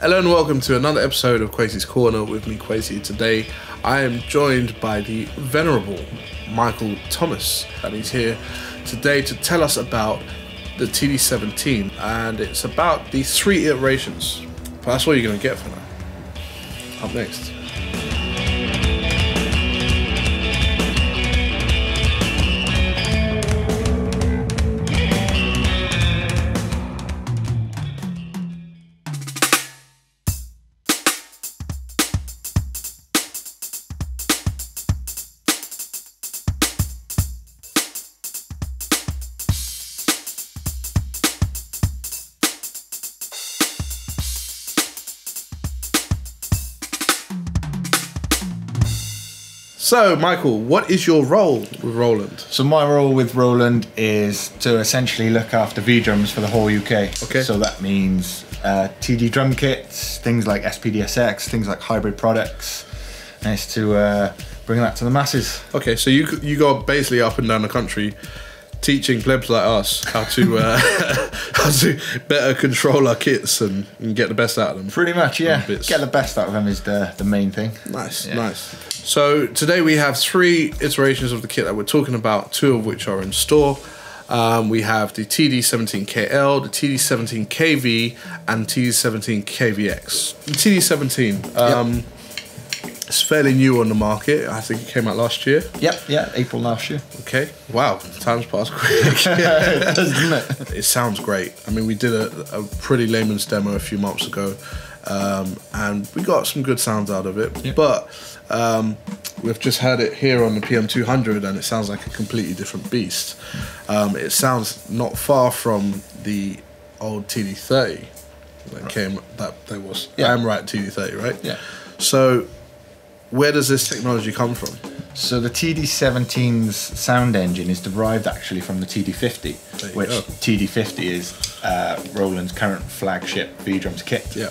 Hello and welcome to another episode of Quasi's Corner with me, Quasi. Today, I am joined by the venerable Michael Thomas, and he's here today to tell us about the TD17, and it's about the three iterations. But that's all you're going to get for now. Up next. So, Michael, what is your role with Roland? So my role with Roland is to essentially look after V drums for the whole UK. Okay. So that means uh, TD drum kits, things like SPDSX, things like hybrid products, and it's to uh, bring that to the masses. Okay, so you you go basically up and down the country teaching plebs like us how to uh, how to better control our kits and, and get the best out of them. Pretty much, yeah. Get the best out of them is the the main thing. Nice, Yeah. nice. So today we have three iterations of the kit that we're talking about, two of which are in store. Um, we have the TD17KL, the TD17KV, and TD17KVX. The TD17, um, it's fairly new on the market. I think it came out last year. Yep, yeah. April last year. Okay. Wow, time's passed quick. it does, doesn't it? it sounds great. I mean, we did a, a pretty layman's demo a few months ago, um, and we got some good sounds out of it. But um, we've just heard it here on the PM200, and it sounds like a completely different beast. Um, it sounds not far from the old TD30 that came. That there was. Yeah. I'm right, TD30, right? Yeah. So, where does this technology come from? So the TD17's sound engine is derived actually from the TD50, which go. TD50 is uh, Roland's current flagship V-drums kit. Yeah.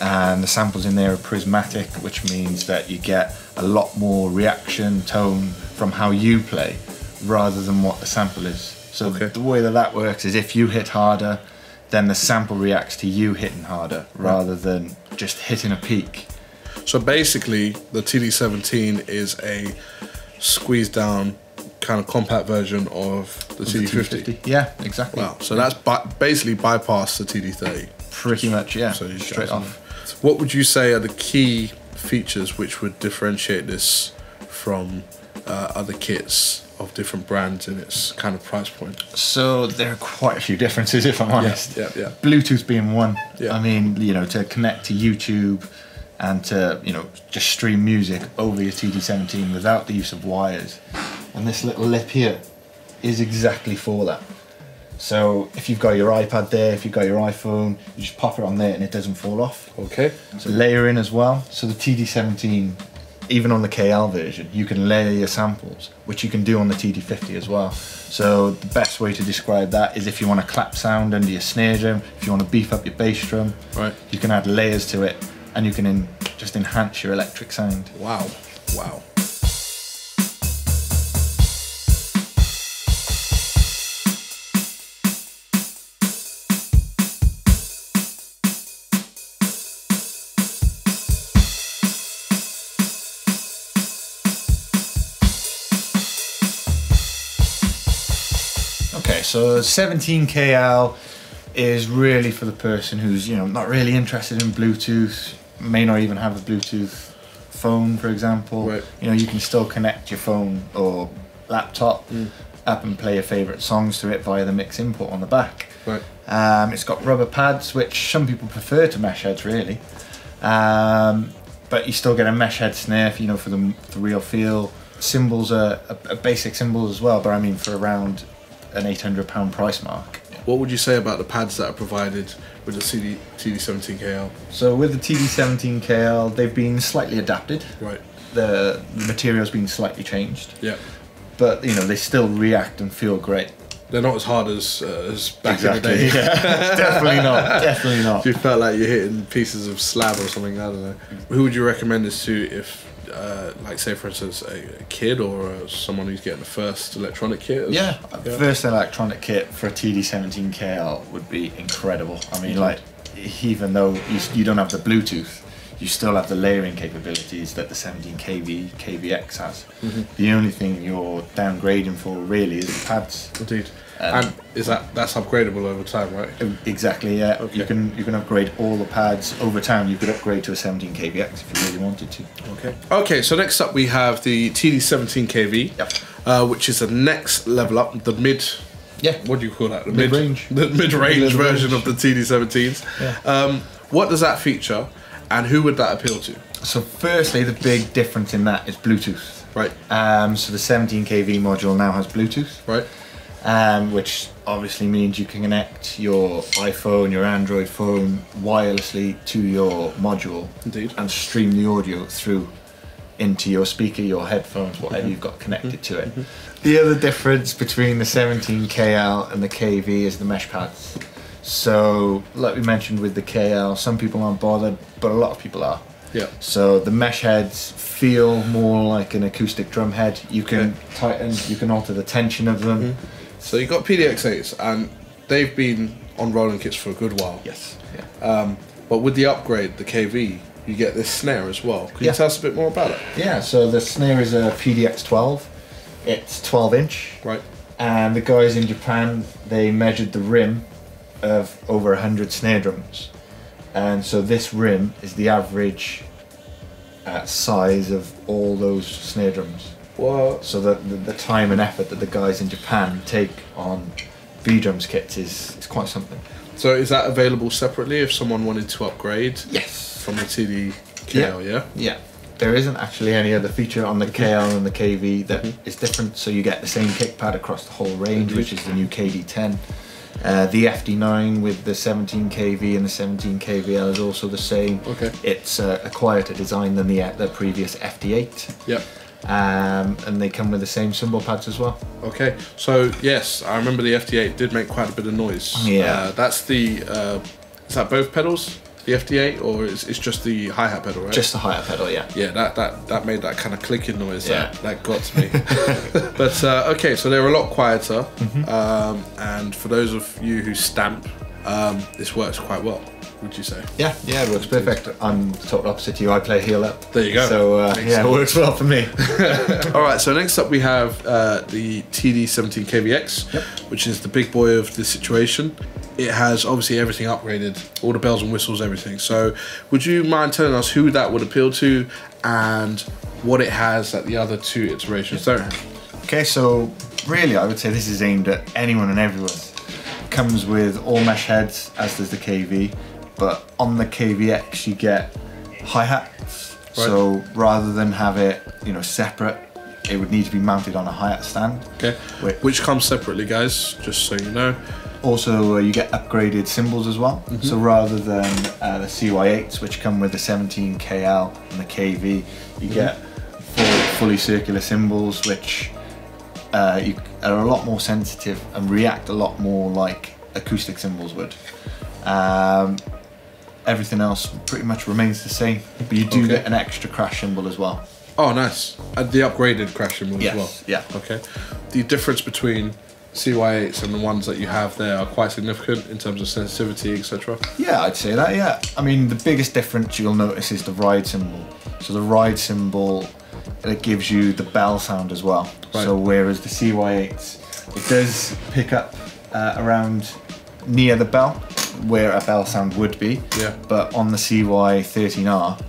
And the samples in there are prismatic, which means that you get a lot more reaction tone from how you play rather than what the sample is. So Okay. the way that that works is if you hit harder, then the sample reacts to you hitting harder rather than just hitting a peak. So basically, the TD17 is a squeezed down, kind of compact version of the The TD50. Yeah, exactly. Wow. So that's bi- basically bypass the TD30. pretty much, yeah. So you straight off. What would you say are the key features which would differentiate this from uh, other kits of different brands in its kind of price point? So there are quite a few differences, if I'm honest. yeah, yeah. Bluetooth being one. Yeah. I mean, you know, to connect to YouTube and to you know just stream music over your TD17 without the use of wires. And this little lip here is exactly for that. So if you've got your iPad there, if you've got your iPhone, you just pop it on there and it doesn't fall off. Okay. So layering as well. So the TD17, even on the KL version, you can layer your samples, which you can do on the TD50 as well. So the best way to describe that is if you want a clap sound under your snare drum, if you want to beef up your bass drum, Right. you can add layers to it, and you can in, just enhance your electric sound. Wow. Wow. Okay, so 17KL is really for the person who's you know not really interested in Bluetooth, may not even have a Bluetooth phone, for example. Right. You know, you can still connect your phone or laptop up and play your favorite songs to it via the mix input on the back. Right. Um, it's got rubber pads, which some people prefer to mesh heads, really. Um, but you still get a mesh head snare, for, you know, for the, the real feel. Cymbals are basic cymbal as well, but I mean for around an eight hundred pound price mark. What would you say about the pads that are provided with the CD, TD17KL? So with the TD17KL, they've been slightly adapted. Right. The, the material's been slightly changed, Yeah. but you know they still react and feel great. They're not as hard as uh, as back in the day. Yeah. definitely not. Definitely not. If you felt like you're hitting pieces of slab or something, I don't know. Who would you recommend this to if, uh, like, say, for instance, a, a kid or uh, someone who's getting the first electronic kit? Yeah, first electronic kit for a TD17KL would be incredible. I mean, like, even though you, you don't have the Bluetooth, you still have the layering capabilities that the 17kV KVX has. Mm-hmm. The only thing you're downgrading for really is the pads. Indeed. Um, and is that that's upgradable over time, right? Exactly, yeah. Okay. You can you can upgrade all the pads over time. You could upgrade to a 17kVX if you really wanted to. Okay. Okay, so next up we have the TD17KV, Yep. uh, which is the next level up, the mid. Yeah. What do you call that? The Mid-range. Mid, the mid-range Mid-range. version of the TD17s. Yeah. Um, what does that feature, and who would that appeal to? So firstly, the big difference in that is Bluetooth. Right. Um, so the 17kV module now has Bluetooth. Right. um, which obviously means you can connect your iPhone, your Android phone wirelessly to your module Indeed. and stream the audio through into your speaker, your headphones, whatever Mm-hmm. you've got connected to it. The other difference between the 17KL and the KV is the mesh pads. So, like we mentioned with the KL, some people aren't bothered, but a lot of people are. Yeah. So the mesh heads feel more like an acoustic drum head. You can tighten, you can alter the tension of them. So you've got PDX8s, and they've been on Roland kits for a good while. Yes. Yeah. Um, but with the upgrade, the KV, you get this snare as well. Can Yeah. you tell us a bit more about it? Yeah. So the snare is a PDX 12. It's 12 inch, Right. and the guys in Japan they measured the rim of over 100 snare drums, and so this rim is the average uh, size of all those snare drums. Well, So the, the the time and effort that the guys in Japan take on V drums kits is, is quite something. so is that available separately if someone wanted to upgrade Yes. from the TD KL? Yeah. Yeah. There isn't actually any other feature on the KL and the KV that is different, so you get the same kick pad across the whole range, which is the new KD10. Uh, the FD9 with the 17kV and the 17kVL is also the same. Okay. It's uh, a quieter design than the the previous FD8, Yep. um, and they come with the same cymbal pads as well. Okay. So yes, I remember the FD8 did make quite a bit of noise. Yeah. Uh, that's the. Uh, is that both pedals? The FD8, or is it's just the hi hat pedal, right? Just the hi hat pedal, yeah. Yeah, that, that, that made that kind of clicking noise that, Yeah. that got to me. but uh, okay, so they're a lot quieter. Mm-hmm. Um, and for those of you who stamp, um, this works quite well, would you say? Yeah, yeah, it works perfect. I'm the total opposite to you. I play heel up. There you go. So uh, yeah, it works well for me. All right, so next up we have uh, the TD17KVX, Yep. which is the big boy of the situation. It has obviously everything upgraded, all the bells and whistles, everything. So, would you mind telling us who that would appeal to and what it has that the other two iterations don't have? Okay, so really, I would say this is aimed at anyone and everyone. Comes with all mesh heads, as does the KV, but on the KVX you get hi hats. Right. So rather than have it, you know, separate, it would need to be mounted on a hi hat stand. Okay, Wait. which comes separately, guys, just so you know. Also, uh, you get upgraded cymbals as well. So rather than uh, the CY8s, which come with the 17KL and the KV, you get full, fully circular cymbals, which uh, you, are a lot more sensitive and react a lot more like acoustic cymbals would. Um, everything else pretty much remains the same, but you do Okay. get an extra crash cymbal as well. Oh, nice. And the upgraded crash cymbal Yes, as well. yeah. Okay. The difference between CY8s and the ones that you have there are quite significant in terms of sensitivity, etc. Yeah, I'd say that. Yeah, I mean the biggest difference you'll notice is the ride cymbal. So the ride cymbal it gives you the bell sound as well. Right. So whereas the CY8s it does pick up uh, around near the bell where a bell sound would be. Yeah. But on the CY13R,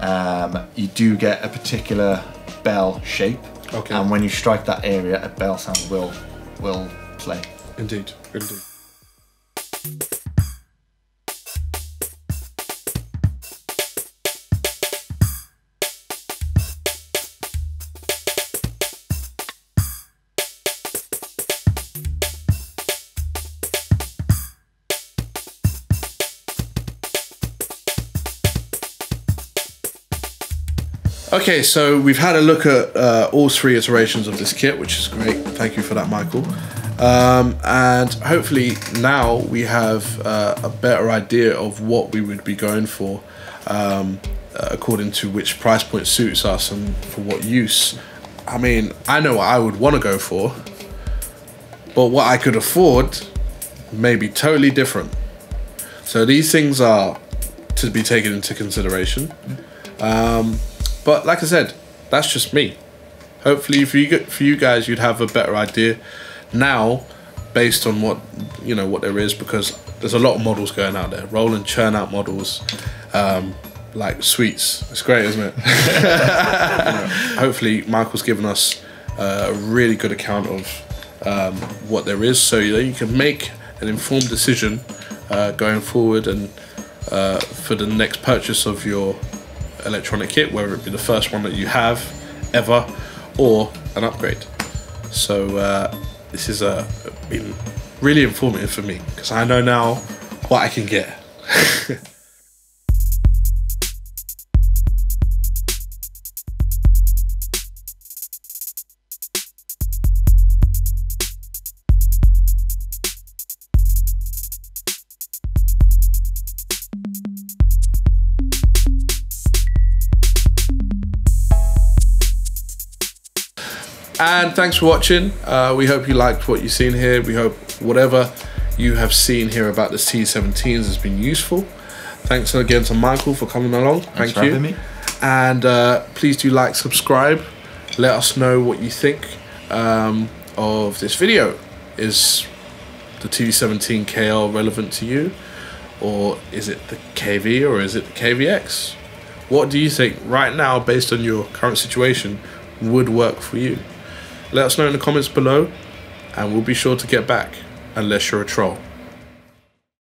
um, you do get a particular bell shape. Okay. And when you strike that area, a bell sound will will play. Indeed. Indeed. Okay, so we've had a look at uh, all three iterations of this kit, which is great. Thank you for that, Michael. Um, and hopefully now we have uh, a better idea of what we would be going for, um, uh, according to which price point suits us and for what use. I mean, I know what I would want to go for, but what I could afford may be totally different. So these things are to be taken into consideration. Um, but like I said, that's just me. Hopefully, for you for you guys, you'd have a better idea now, based on what you know what there is, because there's a lot of models going out there. Roland churn out models, um, like sweets. It's great, isn't it? Hopefully, Michael's given us uh, a really good account of um, what there is, so you can make an informed decision uh, going forward and uh, for the next purchase of your electronic kit, whether it be the first one that you have ever or an upgrade. So uh, this has uh, really informative for me because I know now what I can get. And thanks for watching. Uh, we hope you liked what you've seen here. We hope whatever you have seen here about the T17s has been useful. Thanks again to Michael for coming along. Thanks Thank for you. having me. And uh, please do like, subscribe. Let us know what you think um, of this video. Is the TD17 KL relevant to you? Or is it the KV or is it the KVX? What do you think right now, based on your current situation, would work for you? Let us know in the comments below, and we'll be sure to get back, unless you're a troll.